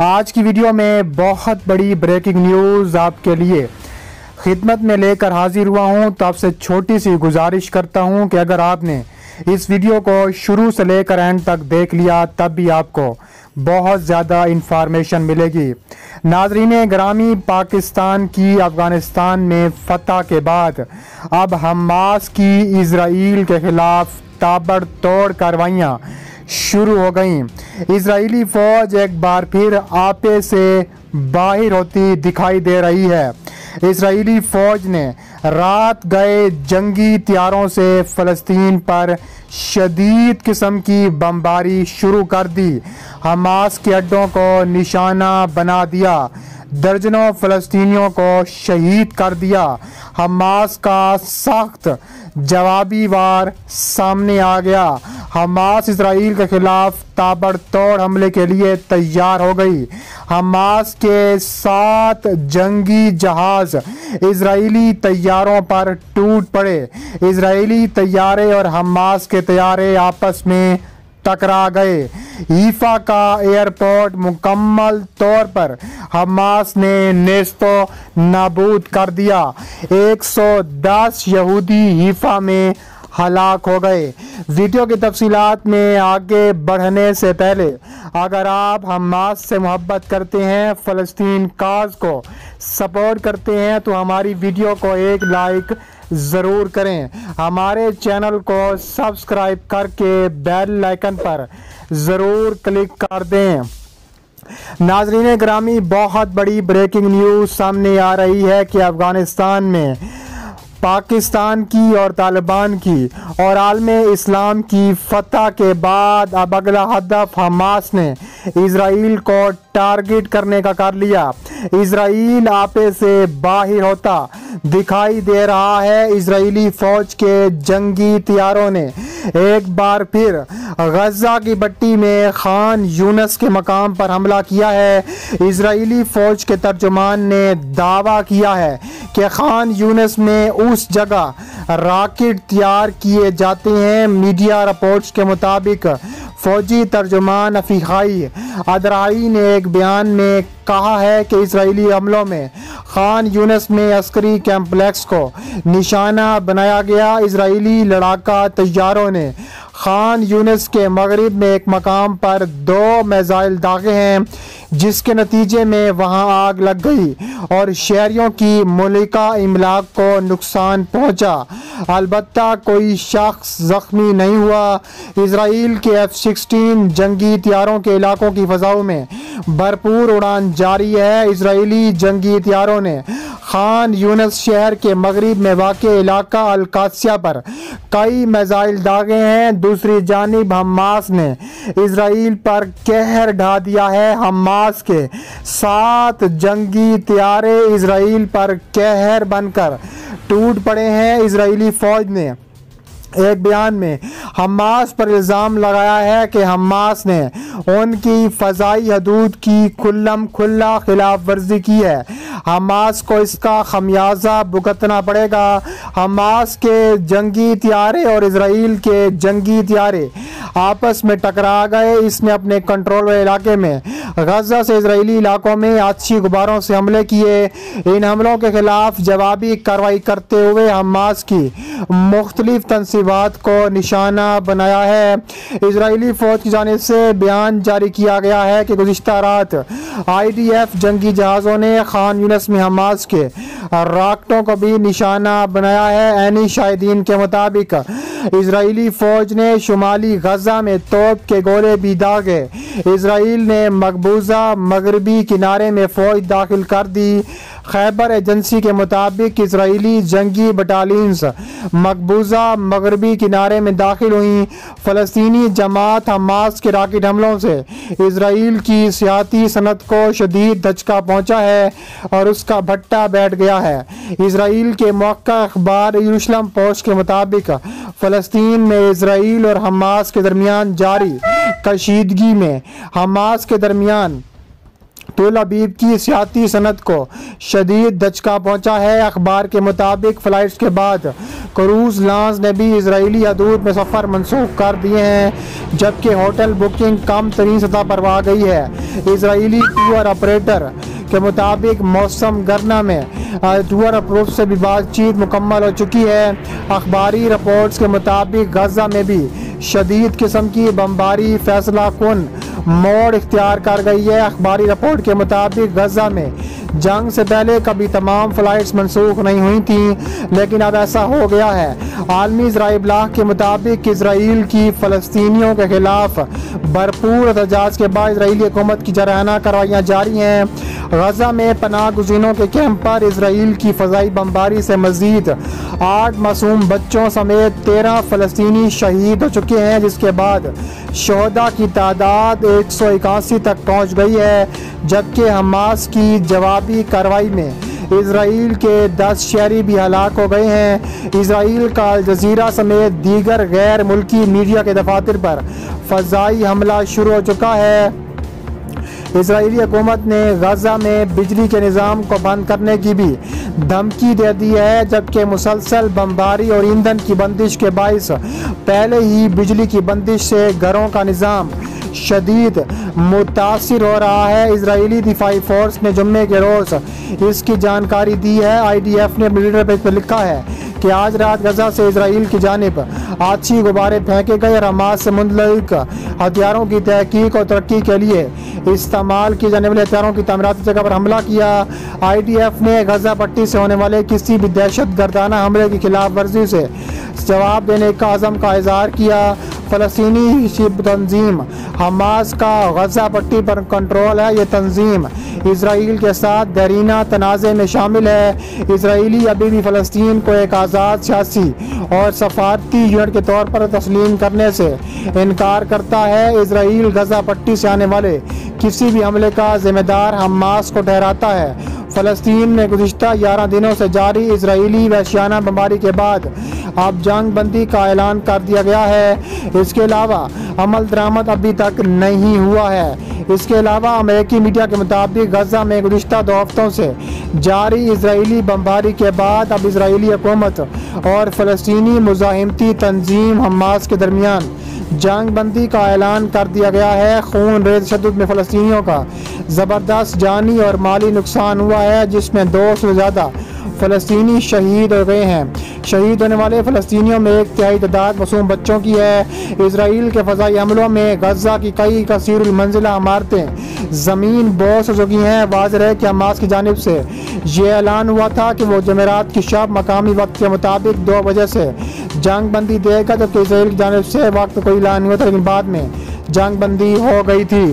आज की वीडियो में बहुत बड़ी ब्रेकिंग न्यूज़ आपके लिए। खिदमत में लेकर हाजिर हुआ हूँ तो आपसे छोटी सी गुजारिश करता हूँ कि अगर आपने इस वीडियो को शुरू से लेकर एंड तक देख लिया, तब भी आपको बहुत ज़्यादा इंफॉर्मेशन मिलेगी। नाजरीन, ग्रामी पाकिस्तान की अफ़गानिस्तान में फतह के बाद अब हमास की इसराइल के ख़िलाफ़ ताबड़तोड़ कार्रवाइयाँ शुरू हो गई। इसराइली फ़ौज एक बार फिर आपे से बाहर होती दिखाई दे रही है। इसराइली फ़ौज ने रात गए जंगी त्यारों से फ़लस्तीन पर शदीद किस्म की बमबारी शुरू कर दी। हमास के अड्डों को निशाना बना दिया। दर्जनों फ़लस्तीनियों को शहीद कर दिया। हमास का सख्त जवाबी वार सामने आ गया। हमास इसराइल के खिलाफ ताबड़तोड़ हमले के लिए तैयार हो गई। हमास के सात जंगी जहाज़ इसराइली तैयारों पर टूट पड़े। इसराइली तैयारे और हमास के तैयारे आपस में टकरा गए। ईफा का एयरपोर्ट मुकम्मल तौर पर हमास ने नेस्तो नाबूद कर दिया। 110 यहूदी ईफा में हलाक हो गए। वीडियो की तफसीलात में आगे बढ़ने से पहले, अगर आप हमास से मोहब्बत करते हैं, फ़लस्तीन काज को सपोर्ट करते हैं तो हमारी वीडियो को एक लाइक ज़रूर करें। हमारे चैनल को सब्सक्राइब करके बेल आइकन पर ज़रूर क्लिक कर दें। नाजरीन ग्रामी, बहुत बड़ी ब्रेकिंग न्यूज़ सामने आ रही है कि अफ़गानिस्तान में पाकिस्तान की और तालिबान की और आलम इस्लाम की फतह के बाद अब अगला हदफ हमास ने इसराइल को टारगेट करने का कर लिया। इसराइल आपे से बाहर होता। दिखाई दे रहा है इसराइली फौज के जंगी तैयारों ने। एक बार फिर गजा की बट्टी में खान यूनस के मकाम पर हमला किया है। इसराइली फौज के तर्जुमान ने दावा किया है कि खान यूनस में उस जगह रॉकेट तैयार किए जाते हैं। मीडिया रिपोर्ट्स के मुताबिक फौजी तर्जुमान अफीखाई अदराई ने एक बयान में कहा है कि इसराइली हमलों में खान यूनस में अस्करी कैम्पलेक्स को निशाना बनाया गया। इसराइली लड़ाका तैयारों ने खान यूनस के मगरब में एक मकाम पर दो मेज़ाइल दागे हैं, जिसके नतीजे में वहाँ आग लग गई और शहरीों की मलिका इमलाक को नुकसान पहुँचा। अलबत्ता कोई शख्स ज़ख्मी नहीं हुआ। इसराइल के एफ़ सिक्सटीन जंगी त्यारों के इलाकों की फ़जाओं में भरपूर उड़ान जारी है। इसराइली जंगी त्यारों ने खान यूनस शहर के मगरब में वाक़ इलाका अलकासिया पर कई मेज़ाइल दागे हैं। दूसरी जानब हमास ने इसराइल पर कहर ढा दिया है। हमास के सात जंगी त्यारे इसराइल पर कहर बनकर टूट पड़े हैं। इसराइली फ़ौज ने एक बयान में, हमास पर इल्ज़ाम लगाया है कि हमास ने उनकी फ़जाई हदूद की खुल्लम खुल्ला खिलाफ वर्जी की है। हमास को इसका खमियाजा भुगतना पड़ेगा। हमास के जंगी त्यारे और इसराइल के जंगी त्यारे। आपस में टकरा गए। इसने अपने कंट्रोल इलाके में, गजा से इसराइली इलाकों में अच्छी गुब्बारों से हमले किए। इन हमलों के खिलाफ जवाबी कार्रवाई करते हुए हमास की मुख्तलिफ़ तनसीबात को निशाना बनाया है। इसराइली फ़ौज की जानब से बयान जारी किया गया है कि गुजशत रात आई डी एफ़ जंगी जहाज़ों ने खान यूनस में हमास के राकटों को भी निशाना बनाया है। एनी शाहिदीन के मुताबिक इसराइली फ़ौज ने शुमाली गजा में तोप के गोले भी दागे। इसराइल ने मकबूजा मगरबी किनारे में फ़ौज दाखिल कर दी। खैबर एजेंसी के मुताबिक इसराइली जंगी बटालियंस मकबूजा मगरबी किनारे में दाखिल हुई। फ़लस्तनी जमात हमास के राकेट हमलों से इसराइल की सियाती सनत को शदीद धचका पहुँचा है और उसका भट्टा बैठ गया है। इसराइल के मौका अखबार यूशलम पोस्ट के मुताबिक फ़लस्तीन में इसराइल और हमास के दरमियान जारी कशीदगी में। हमास के दरमियान तुल अबीब की सियाती सनत को शदीद दचका पहुँचा है। अखबार के मुताबिक फ़्लाइट्स के बाद क्रूज लांस ने भी इसराइली हदूद में सफ़र मनसूख कर दिए हैं, जबकि होटल बुकिंग कम तरीन सतह पर आ गई है। इसराइली टूर ऑपरेटर के मुताबिक मौसम गरना में टूर अप्रोच से भी बातचीत मुकम्मल हो चुकी है। अखबारी रिपोर्ट्स के मुताबिक गजा में भी शदीद किस्म की बमबारी फैसला कन मोड़ इख्तियार कर गई है। अखबारी रिपोर्ट के मुताबिक गजा में जंग से पहले कभी तमाम फ़्लाइट्स मनसूख नहीं हुई थी, लेकिन अब ऐसा हो गया है। आलमी जराए ब्लाक के मुताबिक इसराइल की फ़लस्तियों के खिलाफ भरपूर एहतजाज के बाद इसराइली हुकूमत की जराना कार्रवाइयाँ जारी हैं। गजा में पनाह गुजीनों के कैंप पर इसराइल की फ़जाई बमबारी से मजीद आठ मासूम बच्चों समेत तेरह फ़लस्तनी शहीद हो चुके हैं, जिसके बाद शहदा की तादाद एक सौ इक्यासी तक पहुँच गई है, जबकि हमास की जवाबी कार्रवाई में इसराइल के दस शहरी भी हलाक हो गए हैं। इसराइल का जजीरा समेत दीगर गैर मुल्की मीडिया के दफातर पर फ़जाई हमला शुरू हो चुका है। इसराइली हुकूमत ने गजा में बिजली के निज़ाम को बंद करने की भी धमकी दे दी है, जबकि मुसलसल बमबारी और ईंधन की बंदिश के बायस पहले ही बिजली की बंदिश से घरों का निज़ाम शदीद मुतासर हो रहा है। इसराइली दिफाई फोर्स ने जुम्मे के रोज़ इसकी जानकारी दी है। आई डी एफ़ ने ट्विटर पेज पर लिखा है कि आज रात गजा से इसराइल की जानब आछी गुब्बारे फेंके गए और हमास से मुंदलिक हथियारों की तहकीक और तरक्की के लिए इस्तेमाल किए जाने वाले हथियारों की तमीराती जगह पर हमला किया। आई डी एफ़ ने गजा पट्टी से होने वाले किसी भी दहशत गर्दाना हमले की खिलाफ वर्जी से जवाब देने का आज़म का इजहार किया। फ़लस्तनी शिप तंजीम। हमास का गजा पट्टी पर कंट्रोल है, ये तंजीम। इसराइल के साथ दरीना तनाज़े में शामिल है। इसराइली अभी भी फ़लस्तीन को एक आज़ाद सियासी और सफारती यूनिट के तौर पर तस्लीम करने से इनकार करता है। इसराइल गजा पट्टी से आने वाले किसी भी हमले का जिम्मेदार हमास को ठहराता है। फ़लस्तीन में गुज्त ग्यारह दिनों से जारी इसराइली वैश्याना बमबारी के बाद अब जंग बंदी का ऐलान कर दिया गया है। इसके अलावा अमल दरामद अभी तक नहीं हुआ है। इसके अलावा अमेरिकी मीडिया के मुताबिक गजा में गुज्त दो हफ्तों से जारी इसराइली बमबारी के बाद अब इसराइली हुकूमत और फ़लस्तनी मुजामती तंजीम हमास के दरमियान जंग बंदी का ऐलान कर दिया गया है। खून रेत शद में फ़लस्तियों का ज़बरदस्त जानी और माली नुकसान हुआ है, जिसमें दो सौ ज़्यादा फ़लस्तनी शहीद हो गए हैं। शहीद होने वाले फ़लस्तियों में एक तिहाई तादाद मसूम बच्चों की है। इसराइल के फ़जाई हमलों में गजा की कई कसर मंजिला इमारतें, ज़मीन बोस हो चुकी हैं, वाज रहे कि हमास की जानब से। ये ऐलान हुआ था कि वो जमेरात की शब मकामी वक्त के मुताबिक दो बजे से जंग बंदी देगा, जबकि इसराइल की जानब से वक्त कोई ऐलान हुआ था, लेकिन बाद में जंग बंदी हो गई थी।